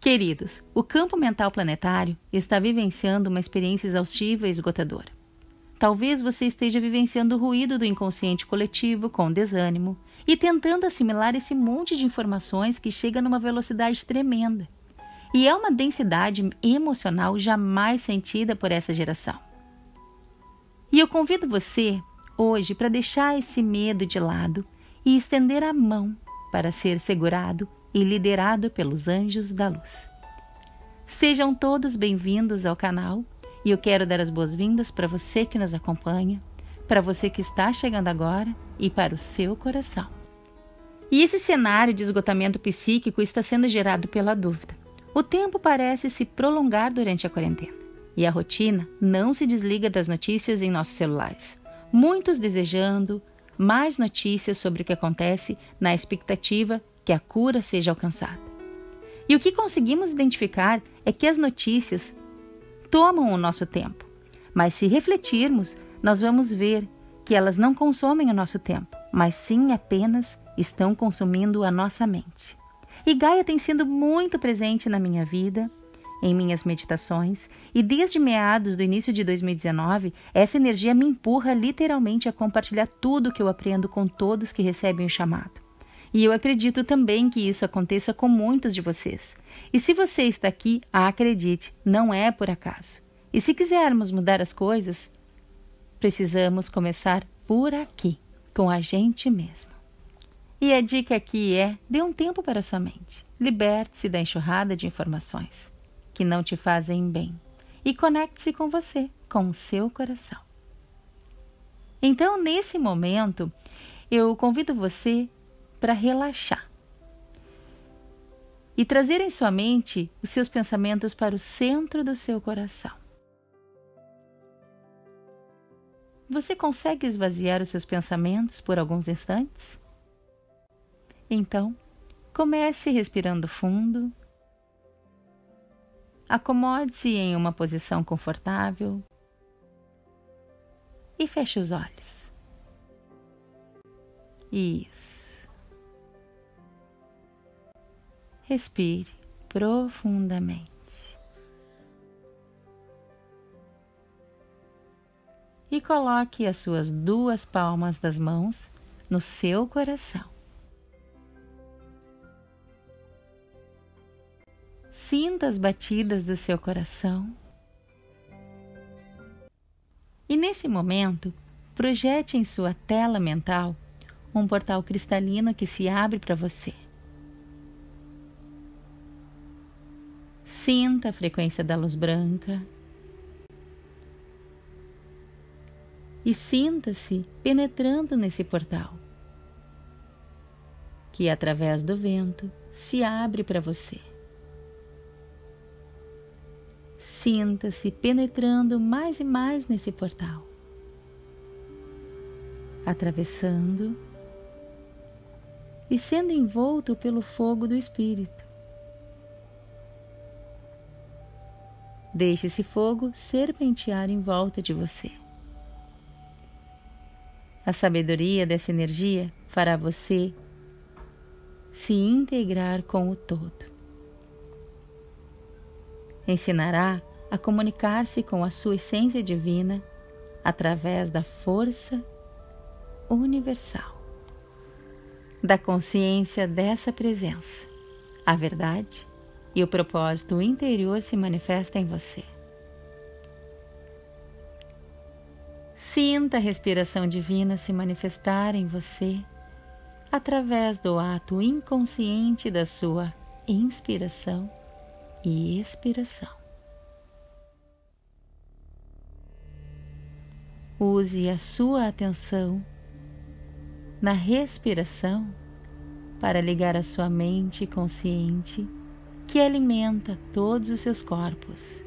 Queridos, o campo mental planetário está vivenciando uma experiência exaustiva e esgotadora. Talvez você esteja vivenciando o ruído do inconsciente coletivo com desânimo e tentando assimilar esse monte de informações que chega numa velocidade tremenda. E é uma densidade emocional jamais sentida por essa geração. E eu convido você hoje para deixar esse medo de lado e estender a mão para ser segurado e liderado pelos anjos da luz. Sejam todos bem-vindos ao canal e eu quero dar as boas-vindas para você que nos acompanha, para você que está chegando agora e para o seu coração. E esse cenário de esgotamento psíquico está sendo gerado pela dúvida. O tempo parece se prolongar durante a quarentena e a rotina não se desliga das notícias em nossos celulares. Muitos desejando mais notícias sobre o que acontece na expectativa que a cura seja alcançada. E o que conseguimos identificar é que as notícias tomam o nosso tempo, mas se refletirmos, nós vamos ver que elas não consomem o nosso tempo, mas sim apenas estão consumindo a nossa mente. E Gaia tem sido muito presente na minha vida, em minhas meditações, e desde meados do início de 2019, essa energia me empurra literalmente a compartilhar tudo que eu aprendo com todos que recebem o chamado. E eu acredito também que isso aconteça com muitos de vocês. E se você está aqui, acredite, não é por acaso. E se quisermos mudar as coisas, precisamos começar por aqui, com a gente mesmo. E a dica aqui é: dê um tempo para sua mente. Liberte-se da enxurrada de informações que não te fazem bem e conecte-se com você, com o seu coração. Então, nesse momento, eu convido você para relaxar e trazer em sua mente os seus pensamentos para o centro do seu coração. Você consegue esvaziar os seus pensamentos por alguns instantes? Então, comece respirando fundo. Acomode-se em uma posição confortável e feche os olhos. Isso. Respire profundamente. E coloque as suas duas palmas das mãos no seu coração. Sinta as batidas do seu coração. E nesse momento, projete em sua tela mental um portal cristalino que se abre para você. Sinta a frequência da luz branca. E sinta-se penetrando nesse portal, que através do vento se abre para você. Sinta-se penetrando mais e mais nesse portal, atravessando e sendo envolto pelo fogo do Espírito. Deixe esse fogo serpentear em volta de você. A sabedoria dessa energia fará você se integrar com o todo. Ensinará a comunicar-se com a sua essência divina através da força universal, da consciência dessa presença, a verdade e o propósito interior se manifesta em você. Sinta a respiração divina se manifestar em você através do ato inconsciente da sua inspiração e expiração. Use a sua atenção na respiração para ligar a sua mente consciente que alimenta todos os seus corpos.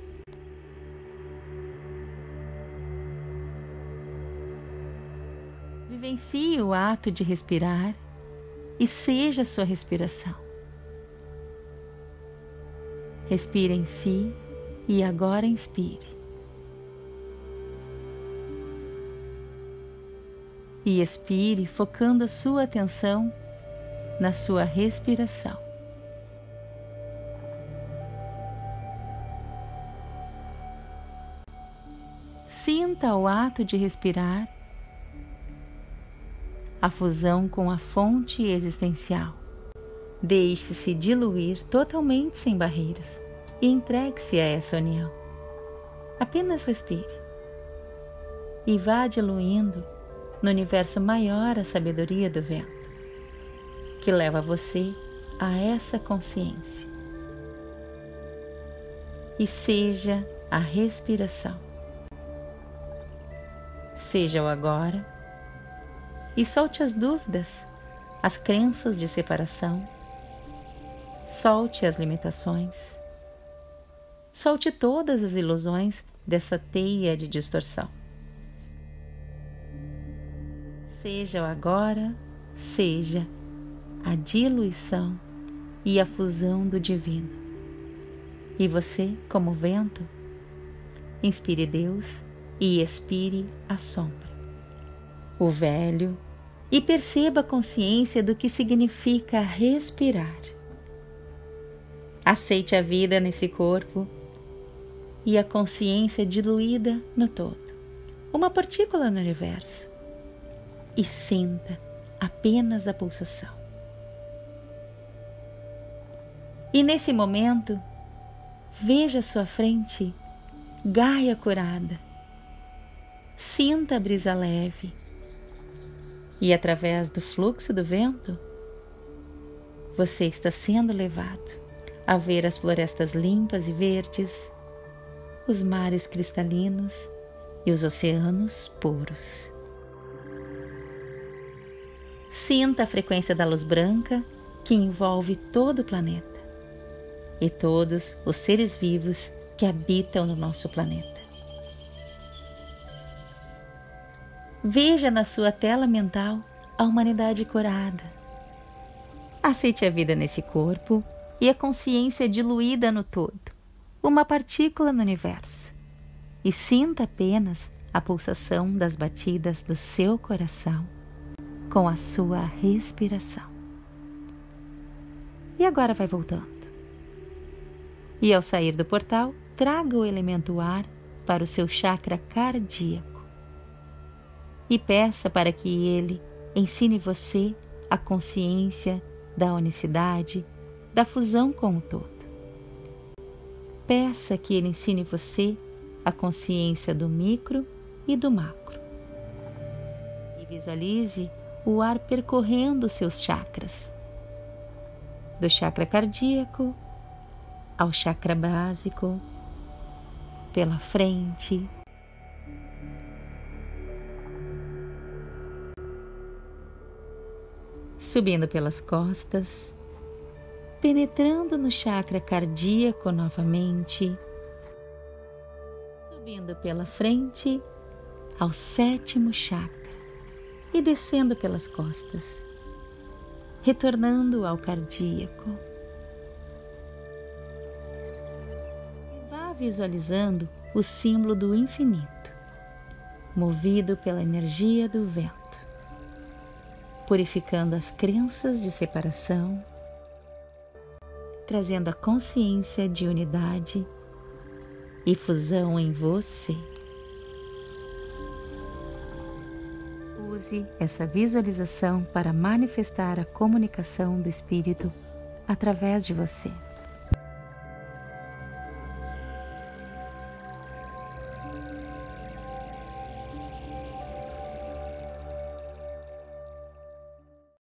Vivencie o ato de respirar e seja a sua respiração. Respire em si e agora inspire. E expire, focando a sua atenção na sua respiração. Sinta o ato de respirar, a fusão com a fonte existencial. Deixe-se diluir totalmente sem barreiras e entregue-se a essa união. Apenas respire e vá diluindo no universo maior a sabedoria do vento, que leva você a essa consciência. E seja a respiração. Seja o agora e solte as dúvidas, as crenças de separação. Solte as limitações. Solte todas as ilusões dessa teia de distorção. Seja o agora, seja a diluição e a fusão do divino. E você, como vento, inspire Deus e expire a sombra. O velho e perceba a consciência do que significa respirar. Aceite a vida nesse corpo e a consciência diluída no todo, uma partícula no universo e sinta apenas a pulsação. E nesse momento, veja à sua frente Gaia curada. Sinta a brisa leve e através do fluxo do vento, você está sendo levado a ver as florestas limpas e verdes, os mares cristalinos e os oceanos puros. Sinta a frequência da luz branca que envolve todo o planeta e todos os seres vivos que habitam no nosso planeta. Veja na sua tela mental a humanidade curada. Aceite a vida nesse corpo e a consciência diluída no todo, uma partícula no universo. E sinta apenas a pulsação das batidas do seu coração com a sua respiração. E agora vai voltando. E ao sair do portal, traga o elemento ar para o seu chakra cardíaco e peça para que ele ensine você a consciência da unicidade, da fusão com o todo. Peça que ele ensine você a consciência do micro e do macro. E visualize o ar percorrendo seus chakras, do chakra cardíaco ao chakra básico, pela frente, subindo pelas costas, penetrando no chakra cardíaco novamente, subindo pela frente ao sétimo chakra e descendo pelas costas, retornando ao cardíaco. Vá visualizando o símbolo do infinito, movido pela energia do vento, purificando as crenças de separação, trazendo a consciência de unidade e fusão em você. Use essa visualização para manifestar a comunicação do Espírito através de você.